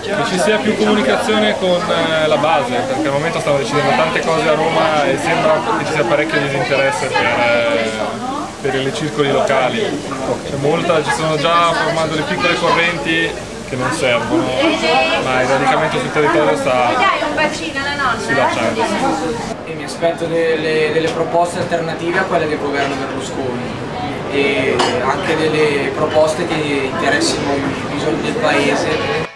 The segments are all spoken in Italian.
che ci sia più comunicazione con eh, la base, perché al momento stanno decidendo tante cose a Roma e sembra che ci sia parecchio disinteresse per, eh, per i circoli locali. Molta, ci sono già formando le piccole correnti che non servono, ma il radicamento sul territorio sta sfilacciandosi. E mi aspetto delle, delle proposte alternative a quelle del governo Berlusconi e anche delle proposte che interessino i bisogni del paese.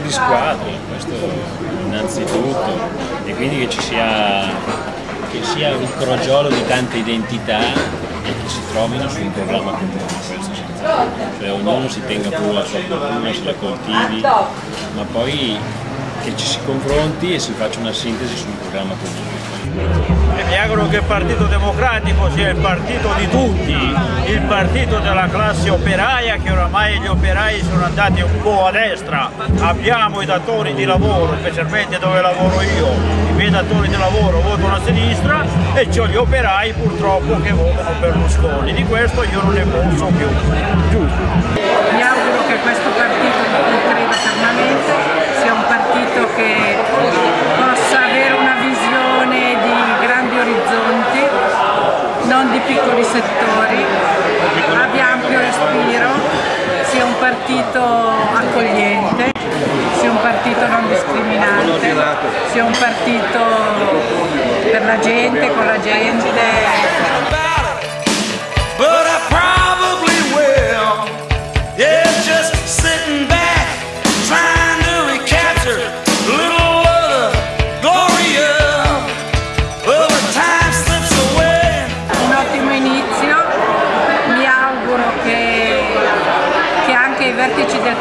Di squadra, questo innanzitutto, e quindi che ci sia, che sia un crogiolo di tante identità e che si trovino su un programma comune, cioè ognuno si tenga pure la sua cultura, se la coltivi, ma poi che ci si confronti e si faccia una sintesi su un programma comune. E mi auguro che il Partito Democratico sia il partito di tutti, il partito della classe operaia che oramai gli operai sono andati un po' a destra. Abbiamo i datori di lavoro, specialmente dove lavoro io, i miei datori di lavoro votano a sinistra e c'ho gli operai purtroppo che votano Berlusconi. Di questo io non ne posso più. Giusto. Mi auguro che questo piccoli settori, abbia ampio respiro, sia un partito accogliente, sia un partito non discriminante, sia un partito per la gente, con la gente.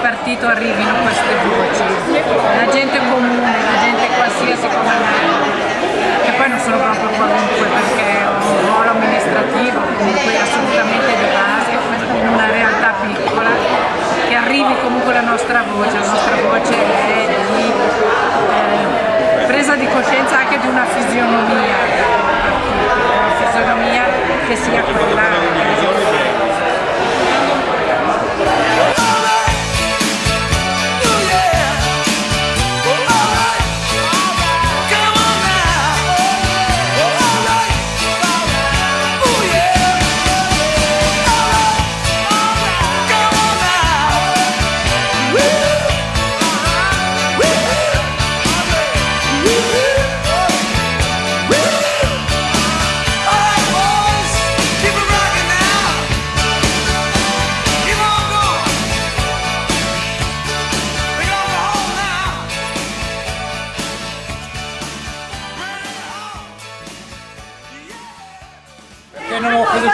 Partito arrivino queste voci, la gente comune, la gente qualsiasi come me, che poi non sono proprio qualunque perché ho un ruolo amministrativo, comunque assolutamente di base, in una realtà piccola, che arrivi comunque la nostra voce, la nostra voce è di eh, presa di coscienza anche di una fisionomia, una fisionomia che sia quella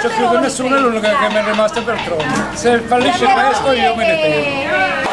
fiducia più con nessuno, è l'unica che mi è rimasta per trono. Se fallisce questo io me ne tengo.